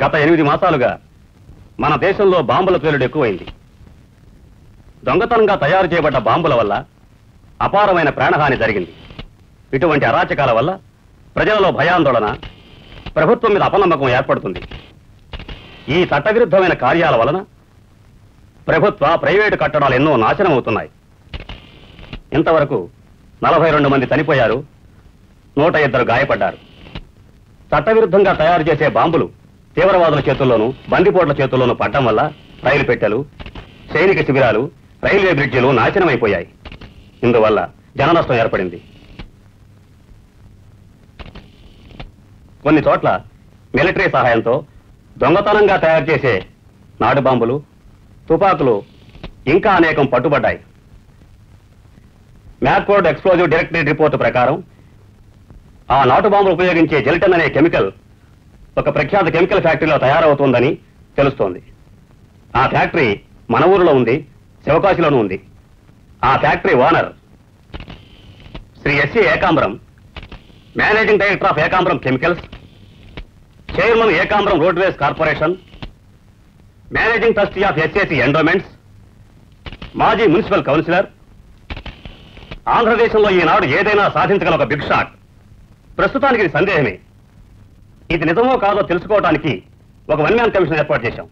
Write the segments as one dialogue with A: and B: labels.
A: గత ఎనిమిది మాసాలుగా మన దేశంలో బాంబుల పేలుడు ఎక్కువైంది. దొంగతనంగా తయారు చేయబడ్డ బాంబుల వల్ల అపారమైన ప్రాణహాని జరిగింది. ఇటువంటి అరాచకాల వల్ల ప్రజలలో భయాందోళన ప్రభుత్వం మీద అపనమ్మకం ఏర్పడుతుంది. ఈ చట్టవిరుద్ధమైన కార్యాల వలన ప్రభుత్వ ప్రైవేటు కట్టడాలు ఎన్నో నాశనం అవుతున్నాయి ఇంతవరకు నలభై రెండు మంది చనిపోయారు నూట ఇద్దరు గాయపడ్డారు. చట్టవిరుద్ధంగా తయారు చేసే బాంబులు తీవ్రవాదుల చేతుల్లోనూ బందిపోట్ల చేతుల్లోనూ పడ్డం వల్ల రైలు పెట్టెలు సైనిక శిబిరాలు రైల్వే బ్రిడ్జిలు నాశనమైపోయాయి. ఇందువల్ల జననష్టం ఏర్పడింది. కొన్ని చోట్ల మిలిటరీ సహాయంతో దొంగతనంగా తయారు చేసే నాటు బాంబులు తుపాకులు ఇంకా అనేకం పట్టుబడ్డాయి. మ్యాక్కోడ్ ఎక్స్ప్లోజివ్ డైరెక్టరేట్ రిపోర్టు ప్రకారం ఆ నాటు బాంబులు ఉపయోగించే జెలిటన్ అనే కెమికల్ ఒక ప్రఖ్యాత కెమికల్ ఫ్యాక్టరీలో తయారవుతోందని తెలుస్తోంది. ఆ ఫ్యాక్టరీ మన ఊరిలో ఉంది శివకాశిలోనూ ఉంది. ఆ factory owner Shri SC Ekambaram managing director of Ekambaram chemicals chairman Ekambaram roadways corporation managing trustee of SAC endowments మాజీ మున్సిపల్ కౌన్సిలర్ ఆంధ్రదేశంలో ఈనాడు ఏదైనా సాధించగల ఒక బిగ్ షాట్. ప్రస్తుతానికి సందేహమే. ఇది నిజమో కాదో తెలుసుకోవడానికి ఒక వన్ మ్యాన్ కమిషన్ ఏర్పాటు చేశాం.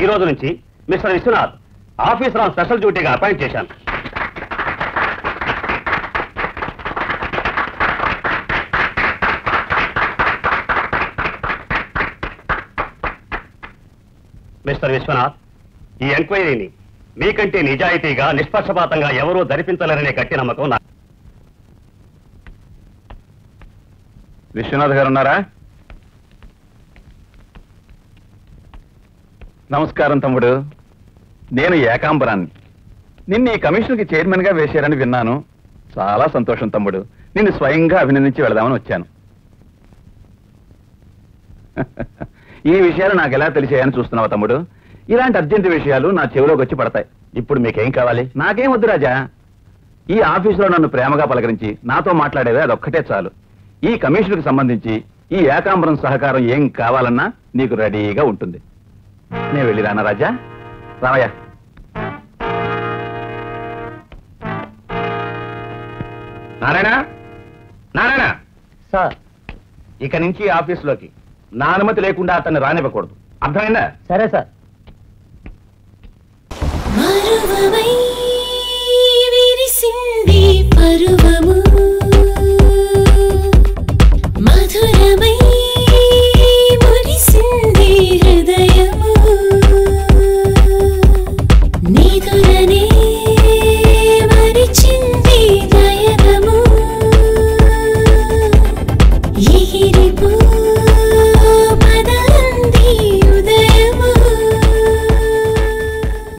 A: ఈ రోజు నుంచి mister Vishwanath officer on special డ్యూటీగా appoint చేశాను. మిస్టర్ విశ్వనాథ్ ఈ ఎంక్వైరీని మీకంటే నిజాయితీగా నిష్పక్షపాతంగా ఎవరూ ధరిపించలేరనే గట్టి నమ్మకం నా
B: విశ్వనాథ్ గారు ఉన్నారా? నమస్కారం తమ్ముడు. నేను ఏకాంబరాన్ని. నిన్న ఈ కమిషన్కి చైర్మన్గా వేశారని విన్నాను. చాలా సంతోషం తమ్ముడు. నిన్ను స్వయంగా అభినందించి వెళదామని వచ్చాను. ఈ విషయాలు నాకు ఎలా తెలిసాయని చూస్తున్నావా తమ్ముడు? ఇలాంటి అర్జెంట్ విషయాలు నా చెవిలోకి వచ్చి పడతాయి. ఇప్పుడు మీకేం కావాలి? నాకేం వద్దు రాజా. ఈ ఆఫీసులో నన్ను ప్రేమగా పలకరించి నాతో మాట్లాడేది అదొక్కటే చాలు. ఈ కమిషన్కి సంబంధించి ఈ ఏకాంబరం సహకారం ఏం కావాలన్నా నీకు రెడీగా ఉంటుంది. నేను వెళ్ళి రానా రాజా? రామయ్య నారాయణ? నారాయణ?
A: సార్.
B: ఇక నుంచి ఆఫీసులోకి నా అనుమతి లేకుండా అతన్ని రానివ్వకూడదు. అర్థమైందా?
A: సరే సార్.
C: మరువమై విరిసింది పరువము